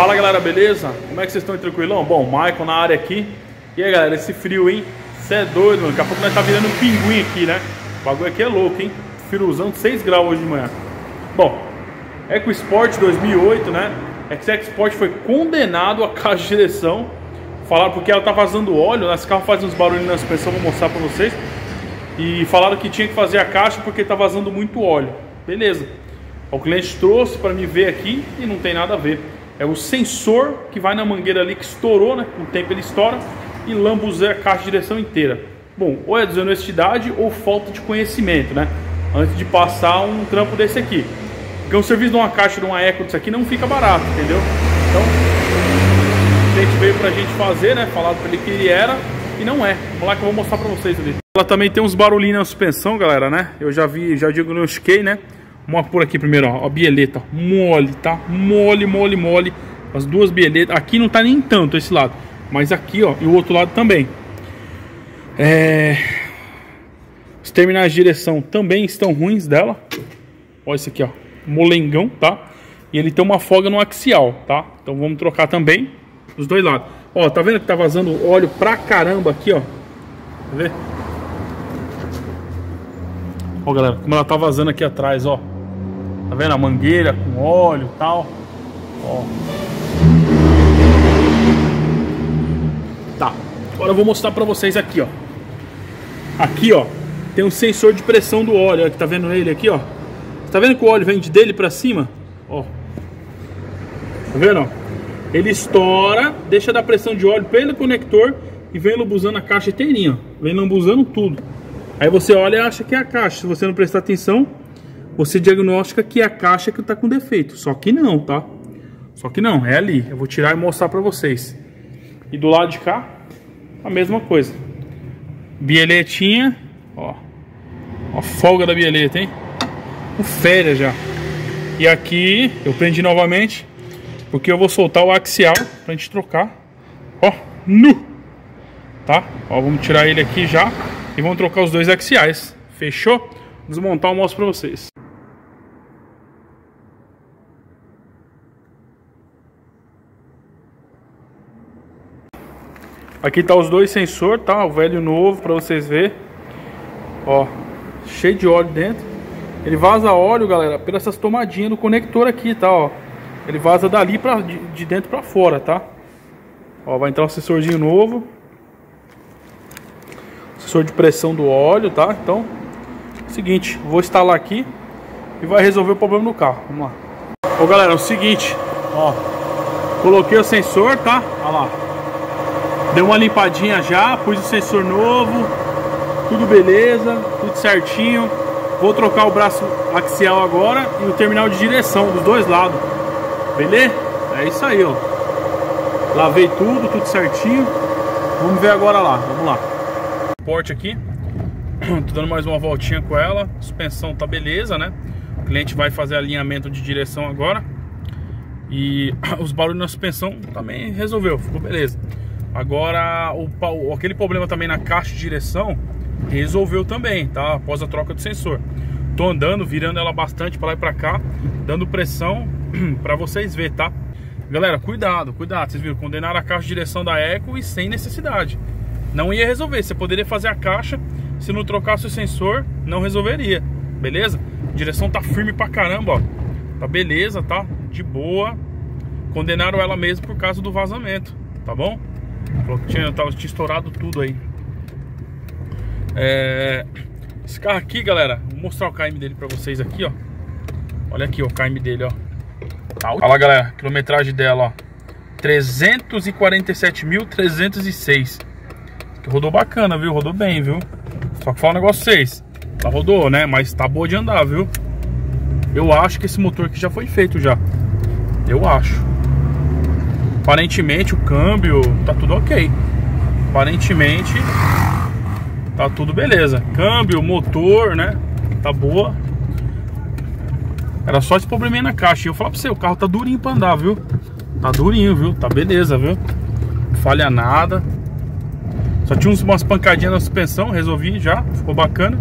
Fala galera, beleza? Como é que vocês estão tranquilão? Bom, Michael na área aqui. E aí galera, esse frio, hein? Você é doido, mano. Daqui a pouco nós tá virando pinguim aqui, né? O bagulho aqui é louco, hein? Friozão 6 graus hoje de manhã. Bom, EcoSport 2008, né? EcoSport foi condenado a caixa de direção. Falaram porque ela tá vazando óleo, né? esse carro faz uns barulhos na suspensão, vou mostrar pra vocês. E falaram que tinha que fazer a caixa porque tá vazando muito óleo. Beleza. O cliente trouxe para me ver aqui e não tem nada a ver. É o sensor que vai na mangueira ali que estourou, né? Com o tempo ele estoura e lambuzeia a caixa de direção inteira. Bom, ou é desonestidade ou falta de conhecimento, né? Antes de passar um trampo desse aqui. Porque o serviço de uma caixa de uma Eco disso aqui não fica barato, entendeu? Então, a gente veio pra gente fazer, né? Falado pra ele que ele era e não é. Vamos lá que eu vou mostrar pra vocês ali. Ela também tem uns barulhinhos na suspensão, galera, né? Eu já vi, já diagnostiquei, né? Uma por aqui primeiro, ó, a bieleta, mole, tá? Mole, mole, mole. As duas bieletas, aqui não tá nem tanto esse lado, mas aqui, ó, e o outro lado também. É... Os terminais de direção também estão ruins dela. Olha isso aqui, ó, molengão, tá? E ele tem uma folga no axial, tá? Então vamos trocar também os dois lados. Ó, tá vendo que tá vazando óleo pra caramba aqui, ó? Tá? Ó, galera, como ela tá vazando aqui atrás, ó. Tá vendo? A mangueira com óleo e tal. Ó. Tá. Agora eu vou mostrar pra vocês aqui, ó. Aqui, ó. Tem um sensor de pressão do óleo. Ó, que tá vendo ele aqui, ó. Tá vendo que o óleo vem de dele pra cima? Ó. Tá vendo, ó? Ele estoura, deixa dar pressão de óleo pelo conector e vem lambuzando a caixa inteirinha. Vem lambuzando tudo. Aí você olha e acha que é a caixa. Se você não prestar atenção, você diagnostica que é a caixa que está com defeito. Só que não, tá? Só que não, é ali. Eu vou tirar e mostrar para vocês. E do lado de cá, a mesma coisa. Bieletinha, ó. A folga da bieleta, hein? Com férias já. E aqui eu prendi novamente, porque eu vou soltar o axial pra gente trocar. Ó, nu! Tá? Ó, vamos tirar ele aqui já. E vamos trocar os dois axiais. Fechou? Desmontar o mostro para vocês. Aqui tá os dois sensores, tá? O velho e o novo para vocês verem. Ó, cheio de óleo dentro. Ele vaza óleo, galera, pelas essas tomadinhas do conector aqui, tá? Ó, ele vaza dali para de, de dentro para fora, tá? Ó, vai entrar um sensorzinho novo sensor de pressão do óleo, tá? Então, seguinte, vou instalar aqui e vai resolver o problema do carro. Vamos lá. Ô galera, é o seguinte, ó, coloquei o sensor, tá? Olha lá. Deu uma limpadinha já, pus o sensor novo, tudo beleza, tudo certinho. Vou trocar o braço axial agora e o terminal de direção dos dois lados. Beleza? É isso aí, ó. Lavei tudo, tudo certinho. Vamos ver agora lá, vamos lá porte aqui. Tô dando mais uma voltinha com ela. Suspensão tá beleza, né? O cliente vai fazer alinhamento de direção agora. E os barulhos na suspensão também resolveu, ficou beleza. Agora, o, aquele problema também na caixa de direção resolveu também, tá? Após a troca do sensor. Tô andando, virando ela bastante para lá e para cá, dando pressão para vocês verem, tá? Galera, cuidado, cuidado. Vocês viram, condenaram a caixa de direção da Eco e sem necessidade não ia resolver. Você poderia fazer a caixa, se não trocasse o sensor, não resolveria. Beleza? A direção tá firme pra caramba, ó. Tá beleza, tá? De boa. Condenaram ela mesmo por causa do vazamento, tá bom? Falou que tinha, tava, tinha estourado tudo aí. É... Esse carro aqui, galera, vou mostrar o KM dele pra vocês aqui, ó. Olha aqui ó, o KM dele, ó. Tá Olha lá, galera, quilometragem dela, ó. 347.306 rodou bacana, viu? Rodou bem, viu? Só que fala um negócio pra vocês. Ela rodou, né? Mas tá boa de andar, viu? Eu acho que esse motor aqui já foi feito já. Eu acho. Aparentemente o câmbio tá tudo ok. Aparentemente tá tudo beleza. Câmbio, motor, né? Tá boa. Era só esse probleminha na caixa. E eu falo pra você, o carro tá durinho pra andar, viu? Tá durinho, viu? Tá beleza, viu? Não falha nada. Só tinha umas pancadinhas na suspensão, resolvi já, ficou bacana.